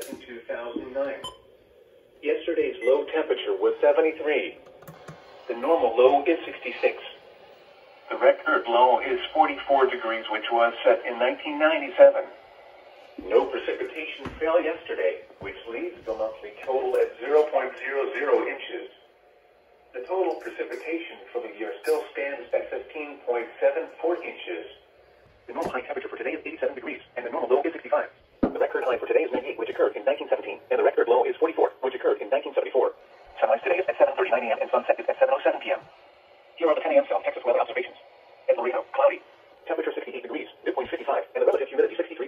set in 2009. Yesterday's low temperature was 73. The normal low is 66. The record low is 44 degrees, which was set in 1997. No precipitation fell yesterday, which leaves the monthly total at 0.00 inches. The total precipitation for the year still stands at 15.74 inches. The normal high temperature for today is 87 degrees, and the normal low is 65. The record high for today is 98, which occurred in 1917, and the record low is 44, which occurred in 1974. Sunrise today is at 7.39 a.m. and sunset is at 7.07 p.m. Here are the 10 a.m. South Texas weather observations. At Laredo, cloudy. Temperature 68 degrees, dew point 55, and the relative humidity 63%.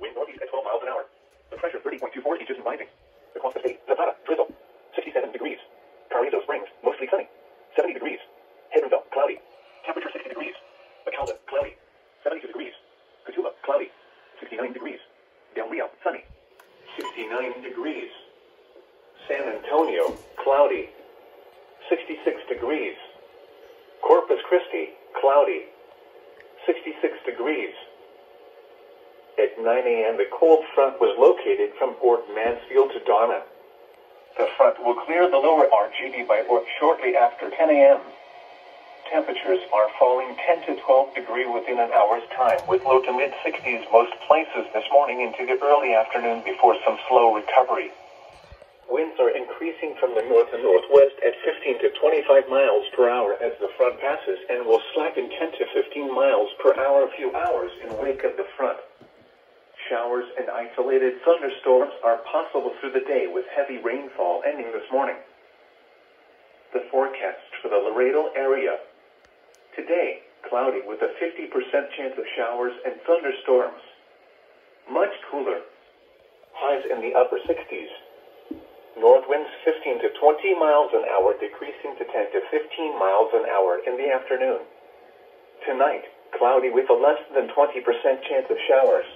Wind northeast at 12 miles an hour. The pressure 30.24 inches and rising. Across the state, Nevada, drizzle. 67 degrees. Carrizo Springs, mostly sunny. 70 degrees. Hebbronville, cloudy. Temperature 60 degrees. McAllen, cloudy. 72 degrees. Cotulla, cloudy. 69 degrees. Del Rio, sunny. 69 degrees. San Antonio, cloudy. 66 degrees. Corpus Christi, cloudy. 66 degrees. At 9 a.m., the cold front was located from Port Mansfield to Donna. The front will clear the lower RGV by or shortly after 10 a.m. Temperatures are falling 10 to 12 degree within an hour's time, with low to mid 60s most places this morning into the early afternoon before some slow recovery. Winds are increasing from the north and northwest at 15 to 25 miles per hour as the front passes and will slacken 10 to 15 miles per hour a few hours in wake of the front. Showers and isolated thunderstorms are possible through the day with heavy rainfall ending this morning. The forecast for the Laredo area. Today, cloudy with a 50% chance of showers and thunderstorms. Much cooler. Highs in the upper 60s. North winds 15 to 20 miles an hour, decreasing to 10 to 15 miles an hour in the afternoon. Tonight, cloudy with a less than 20% chance of showers.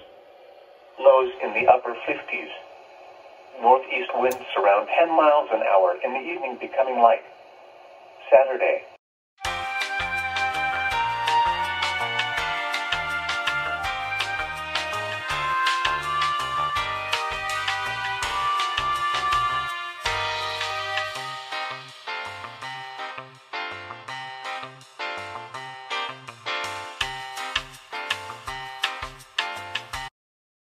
Lows in the upper 50s. Northeast winds around 10 miles an hour in the evening becoming light. Saturday,